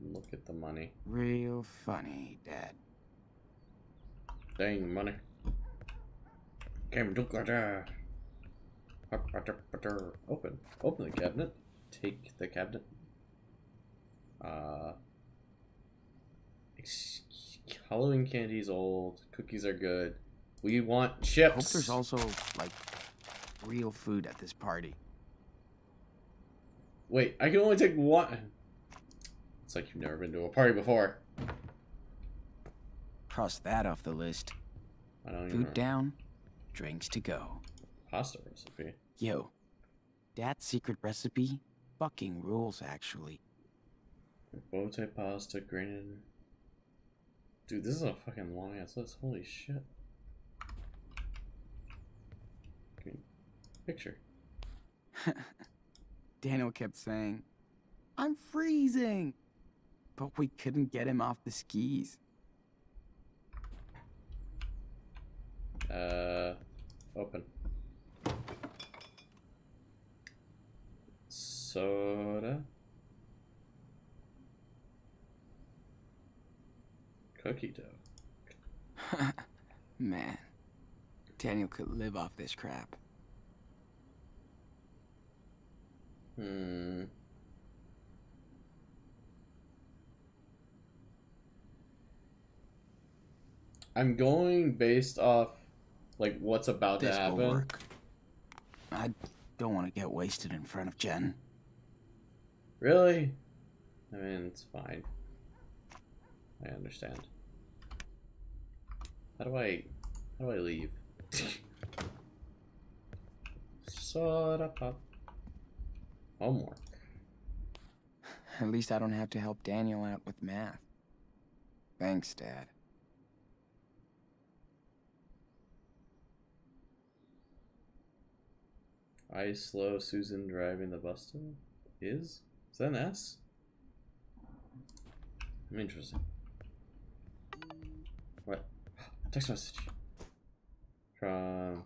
Look at the money. Real funny, Dad. Dang money. Came to. Open. Open the cabinet. Take the cabinet. Uh. Halloween candy's old. Cookies are good. We want chips. Hope chips. there's also, like, real food at this party. Wait, I can only take one. It's like you've never been to a party before. Cross that off the list. I don't Food know. down, drinks to go. Pasta recipe. Yo, Dad's secret recipe fucking rules, actually. Bote pasta, grated. Dude, this is a fucking long ass list. Holy shit. Give me a Picture. Daniel kept saying, I'm freezing! But we couldn't get him off the skis. Uh, open. Soda. Cookie dough. Man, Daniel could live off this crap. Hmm. I'm going based off like what's about This to will happen. work. I don't want to get wasted in front of Jen. Really? I mean, it's fine. I understand. How do I how do I leave? Soda pop. Homework. At least I don't have to help Daniel out with math. Thanks, Dad. I slow Susan driving the bus to is? Is that an S? I'm interested. What? Text message. From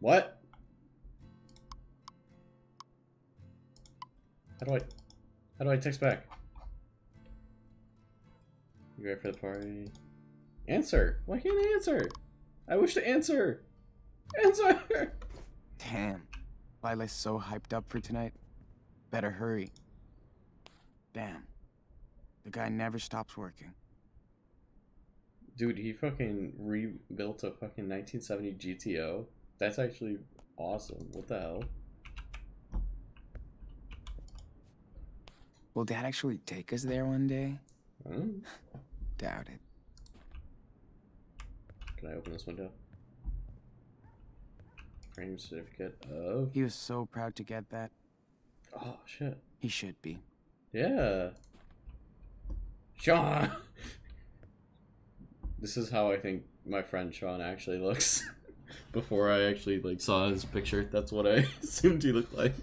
What? How do I how do I text back? You ready for the party? Answer! Why can't I answer? I wish to answer! Answer! Damn. Lyla's so hyped up for tonight. Better hurry. Damn. The guy never stops working. Dude, he fucking rebuilt a fucking 1970 GTO. That's actually awesome. What the hell? Will Dad actually take us there one day? Hmm? Doubt it. Can I open this window? Frame certificate of. He was so proud to get that. Oh shit. He should be. Yeah. Sean! This is how I think my friend Sean actually looks. Before I actually like saw his picture, that's what I assumed he looked like.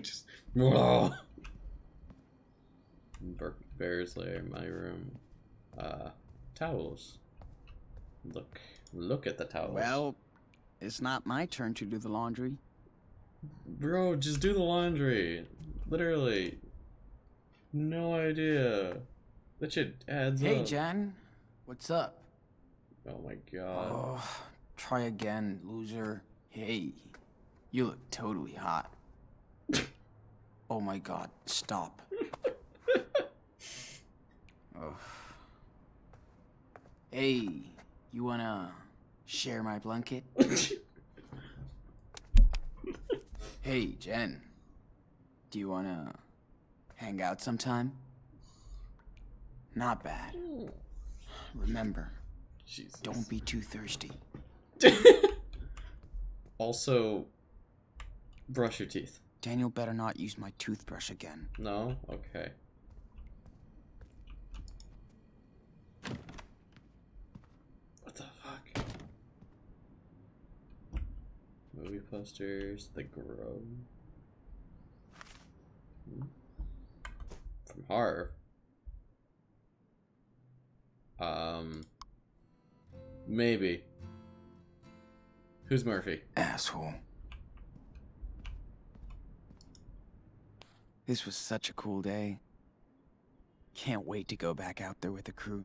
Just Whoa. Bear's lair, my room. Uh towels. Look look at the towels. Well, it's not my turn to do the laundry. Bro, just do the laundry. Literally. No idea. That shit adds Hey, up. Jen. What's up? Oh my god. Oh, try again, loser. Hey, you look totally hot. oh my god, stop. oh. Hey, you wanna share my blanket? hey, Jen. Do you wanna hang out sometime? Not bad. Hmm. Remember, Jesus. don't be too thirsty. also, brush your teeth. Daniel better not use my toothbrush again. No? Okay. What the fuck? Movie posters, The Grove. Hmm. From horror. Um. Maybe. Who's Murphy? Asshole. This was such a cool day. Can't wait to go back out there with the crew.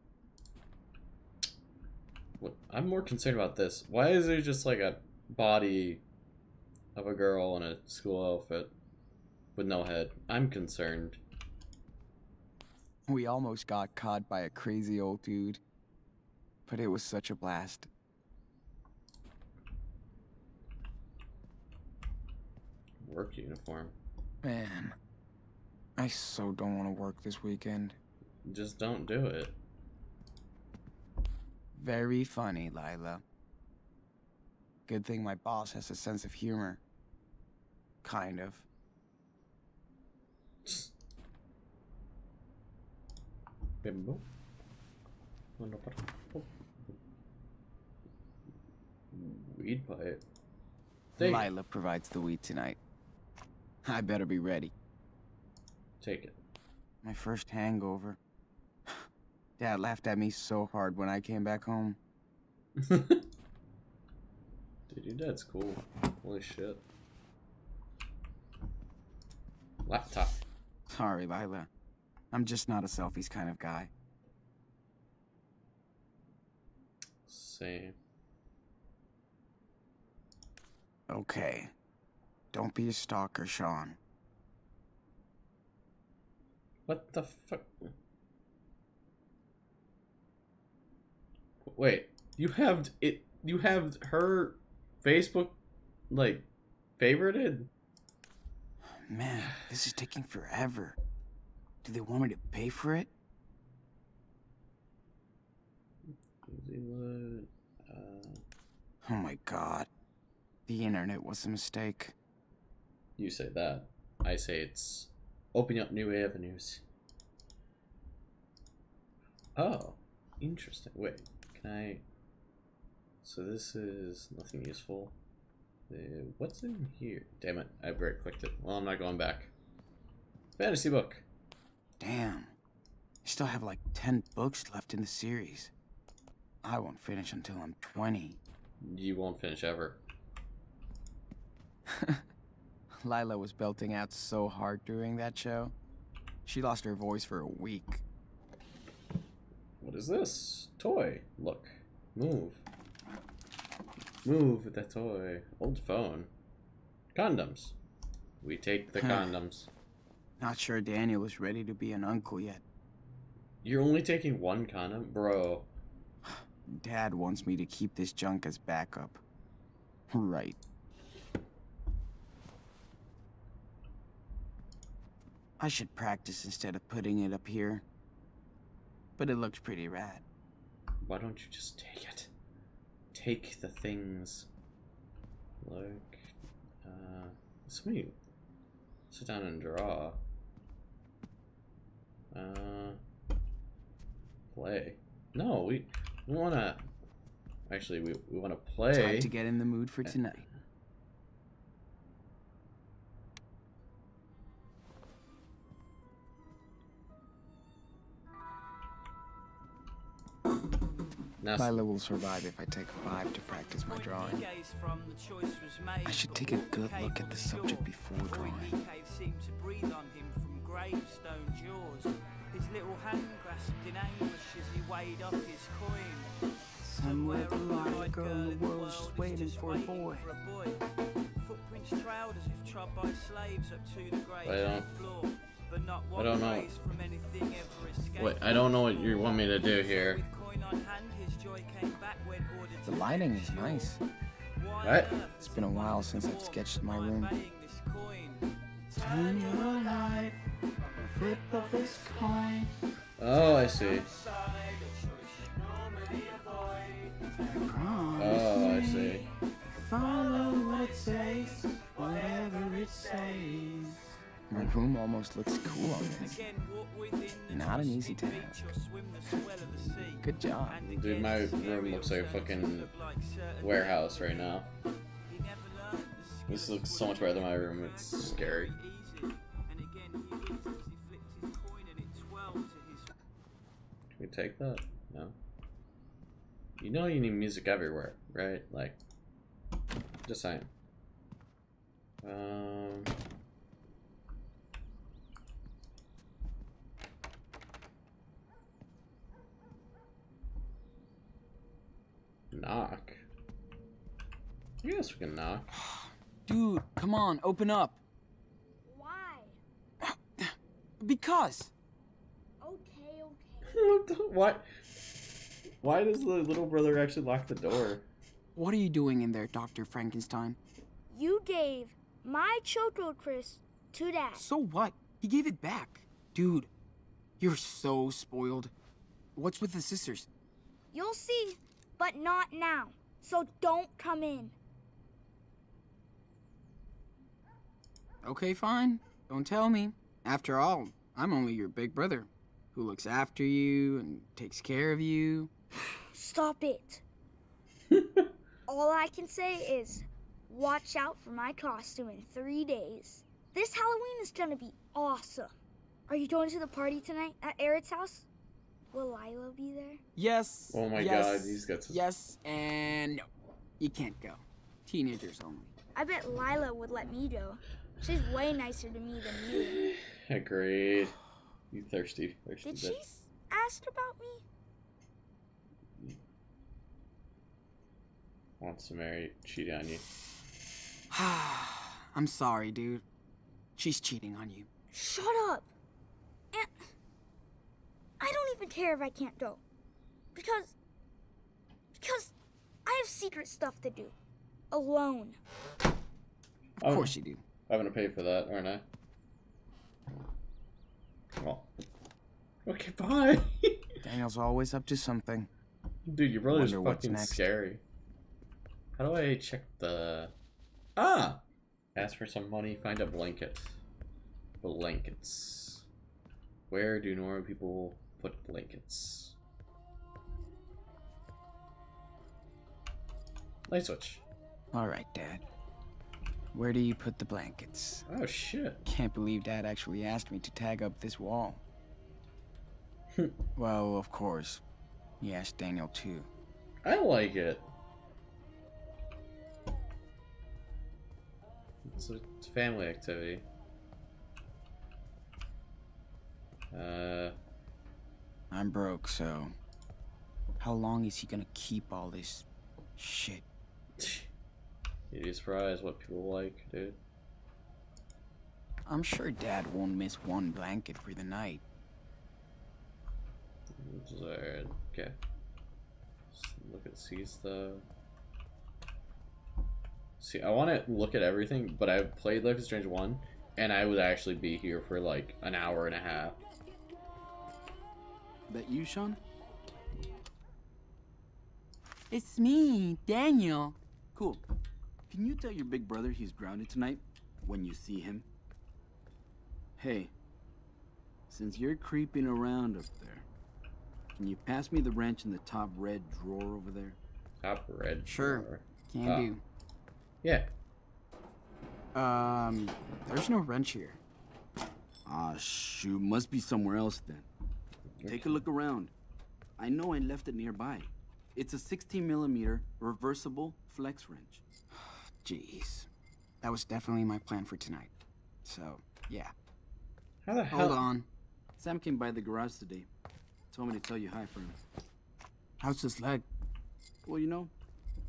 What, I'm more concerned about this. Why is there just like a body of a girl in a school outfit with no head? I'm concerned. We almost got caught by a crazy old dude. But it was such a blast. Work uniform. Man, I so don't want to work this weekend. Just don't do it. Very funny, Lyla. Good thing my boss has a sense of humor. Kind of. Bimbo. Weed pipe. Take it. Lyla provides the weed tonight. I better be ready. Take it. My first hangover. Dad laughed at me so hard when I came back home. Dude, your dad's cool. Holy shit. Laptop. Sorry, Lyla. I'm just not a selfies kind of guy. Same. Okay. Don't be a stalker, Sean. What the fuck? Wait, you have it? You have her Facebook, like, favorited? Man, this is taking forever. Do they want me to pay for it? Uh, Oh my god. The internet was a mistake. you say that. I say it's opening up new avenues. Oh, interesting. Wait, can I? So this is nothing useful. Uh, what's in here? Damn it! I right clicked it. Well, I'm not going back. Fantasy book. Damn. I still have like 10 books left in the series. I won't finish until I'm 20. You won't finish ever. Lyla was belting out so hard during that show. She lost her voice for a week. What is this? Toy. Look. Move. Move the toy. Old phone. Condoms. We take the condoms. Not sure Daniel is ready to be an uncle yet. You're only taking one condom? Bro. Dad wants me to keep this junk as backup. Right. I should practice instead of putting it up here. But it looks pretty rad. Why don't you just take it? Take the things. Look. Uh, so. Sit down and draw. Uh, play. No, we we want to. Actually, we we want to play. Time to get in the mood for tonight. Now, s- Lyla will survive if I take five to practice my drawing. I should take a good look at the subject before drawing. seemed to breathe on him from gravestone jaws. His little hand grasped in anguish as he weighed up his coin. Somewhere a below, a girl in the world is is waiting just for a waiting boy. for a boy. Footprints trailed as if trod by slaves up to the I grave don't- floor. But not I don't know. from anything ever escaped. wait, I don't know what you want me to do here. With coin on hand, his joy came back when ordered The lighting is nice. yawl. Why Right. on earth It's been a while since I've sketched my room. baying this coin? Turn your life, flip of this coin. Oh, I see. Oh, I see. My room almost looks cool on this. Again, walk within the Not an easy task. beach or swim the swell of the sea. Good job. Dude, my room looks like a fucking look like certain Warehouse right now. He never learned the This looks so much better than my room. It's scary. very easy. And again, he winced as he flipped his coin and it twirled to his Can we take that? No. You know you need music everywhere, right? Like, Just saying. Um. Knock. I guess we can knock. Dude, come on, open up. Why? Because. Okay, okay. what? Why does the little brother actually lock the door? What are you doing in there, Dr. Frankenstein? You gave my Choco Chris to Dad. So what? He gave it back. Dude, you're so spoiled. What's with the sisters? You'll see, but not now. So don't come in. Okay, fine. Don't tell me. After all, I'm only your big brother who looks after you and takes care of you. Stop it. All I can say is, watch out for my costume in three days. This Halloween is gonna be awesome. Are you going to the party tonight at Eric's house? Will Lyla be there? Yes. Oh my yes, God, he's got some- Yes, and no. You can't go. Teenagers only. I bet Lyla would let me go. She's way nicer to me than you. Agreed. You thirsty, thirsty Did she bitch. ask about me? Wants to marry, cheat on you. I'm sorry, dude. She's cheating on you. Shut up. And I don't even care if I can't go. Because because I have secret stuff to do. Alone. Of Oh. course you do. I'm gonna pay for that, aren't I? Well. Okay, bye. Daniel's always up to something. Dude, your brother's Wonder what's fucking next. scary. How do I check the... Ah! Ask for some money, find a blanket. Blankets. Where do normal people put blankets? Light switch. All right, Dad. Where do you put the blankets? Oh shit. Can't believe Dad actually asked me to tag up this wall. well, of course. He asked Daniel too. I like it. It's a, family activity. Uh, I'm broke, so. How long is he gonna keep all this shit? you'd be surprised what people like, dude. I'm sure Dad won't miss one blanket for the night. Zerd. Uh, okay. Just look at see stuff. See, I want to look at everything, but I've played Life is Strange 1, and I would actually be here for like an hour and a half. That you, Sean? It's me, Daniel. Cool. Can you tell your big brother he's grounded tonight when you see him? Hey, since you're creeping around up there, can you pass me the wrench in the top red drawer over there? Top red. Sure. drawer. Can Ah. do. Yeah. Um, there's no wrench here. Ah, shoot, must be somewhere else then. Take a look around. I know I left it nearby. It's a 16 millimeter reversible flex wrench. Jeez. That was definitely my plan for tonight. So, yeah. How the hell? Hold on. Sam came by the garage today. Told me to tell you hi for him. How's this leg? Well, you know,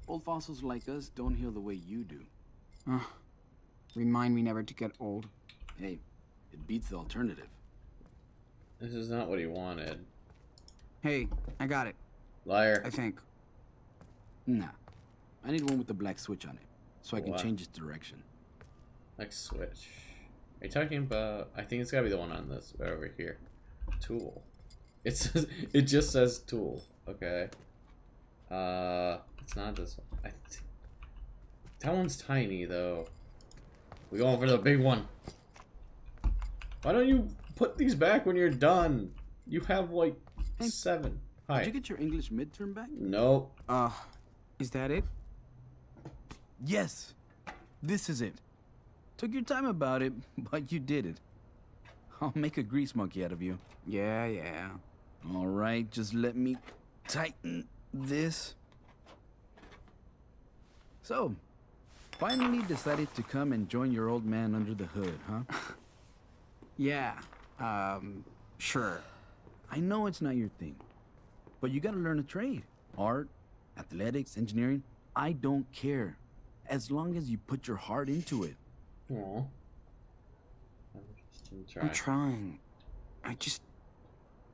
old fossils like us don't heal the way you do. Uh, remind me never to get old. Hey, it beats the alternative. This is not what he wanted. Hey, I got it. Liar. I think. Nah. I need one with the black switch on it, so I can Wow. change its direction. Like switch. Are you talking about? I think it's gotta be the one on this right over here. Tool. It says. It just says tool. Okay. Uh, it's not this one. I th- that one's tiny though. We going for the big one. Why don't you put these back when you're done? You have like seven. Did you get your English midterm back? No. Uh, is that it? Yes. This is it. Took your time about it, but you did it. I'll make a grease monkey out of you. Yeah, yeah. All right, just let me tighten this. So, Finally decided to come and join your old man under the hood, huh? Yeah, um, sure. I know it's not your thing, but you gotta learn a trade. Art, athletics, engineering. I don't care. As long as you put your heart into it. Aw. I'm try. I'm trying. I just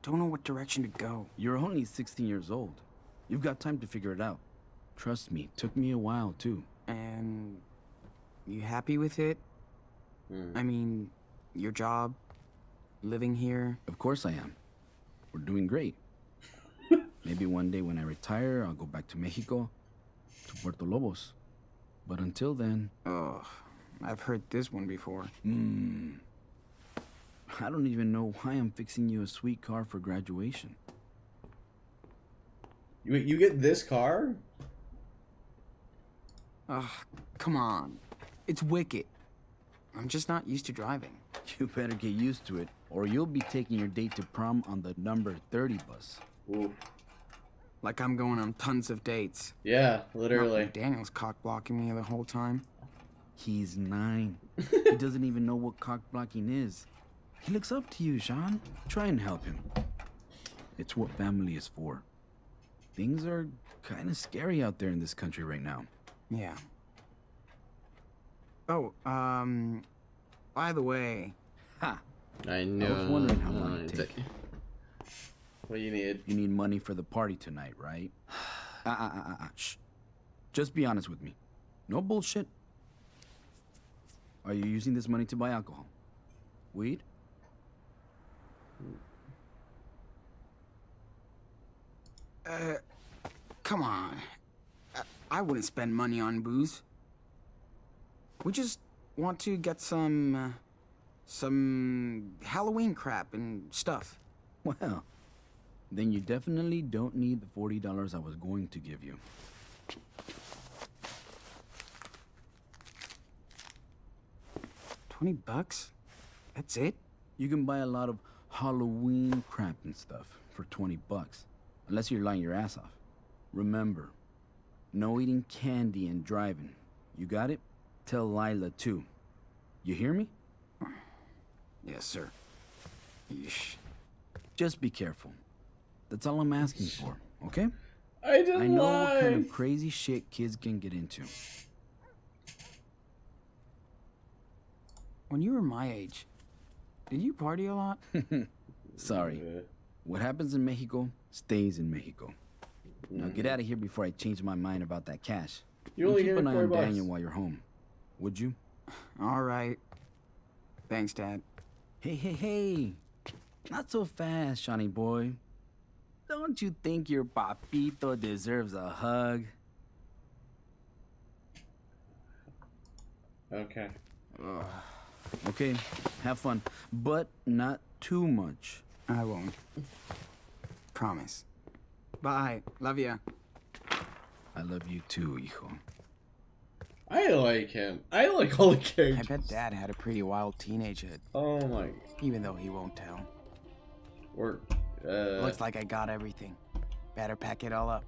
don't know what direction to go. You're only 16 years old. You've got time to figure it out. Trust me, took me a while too. And you happy with it? Hmm. I mean, your job, living here. Of course I am. We're doing great. Maybe one day when I retire, I'll go back to Mexico, to Puerto Lobos. But until then, Ugh, I've heard this one before. hmm. I don't even know why I'm fixing you a sweet car for graduation. You you get this car? Ugh, come on. It's wicked. I'm just not used to driving. You better get used to it, or you'll be taking your date to prom on the number 30 bus. Ooh. Like I'm going on tons of dates. Yeah, literally. when Daniel's cock blocking me the whole time. He's nine. he doesn't even know what cock blocking is. He looks up to you, Sean. Try and help him. It's what family is for. Things are kind of scary out there in this country right now. Yeah. Oh, um, by the way, Ha! I know. wondering how long it'd take. What do you need? You need money for the party tonight, right? Ah, ah, ah, ah, ah, shh. Just be honest with me. No bullshit. Are you using this money to buy alcohol? Weed? uh, come on. I, I wouldn't spend money on booze. We just want to get some, uh, some Halloween crap and stuff. Well, then you definitely don't need the $40 I was going to give you. Twenty bucks? That's it? You can buy a lot of Halloween crap and stuff for 20 bucks, unless you're lying your ass off. Remember, no eating candy and driving. You got it? Tell Lyla too. You hear me? Yes, sir. Yeesh. Just be careful. That's all I'm asking for, okay? I didn't I know lie. what kind of crazy shit kids can get into. When you were my age, did you party a lot? Sorry. What happens in Mexico stays in Mexico. Now get mm. out of here before I change my mind about that cash. You And only keep an eye on bucks. Daniel while you're home. Would you? All right. Thanks, Dad. Hey, hey, hey! Not so fast, Shawnee boy. Don't you think your papito deserves a hug? Okay. Okay, have fun, but not too much. I won't. Promise. Bye. Love ya. I love you too, hijo. I like him. I like all the kids. I bet Dad had a pretty wild teenagehood, Oh my. even though he won't tell. Or. Uh, Looks like I got everything. Better pack it all up.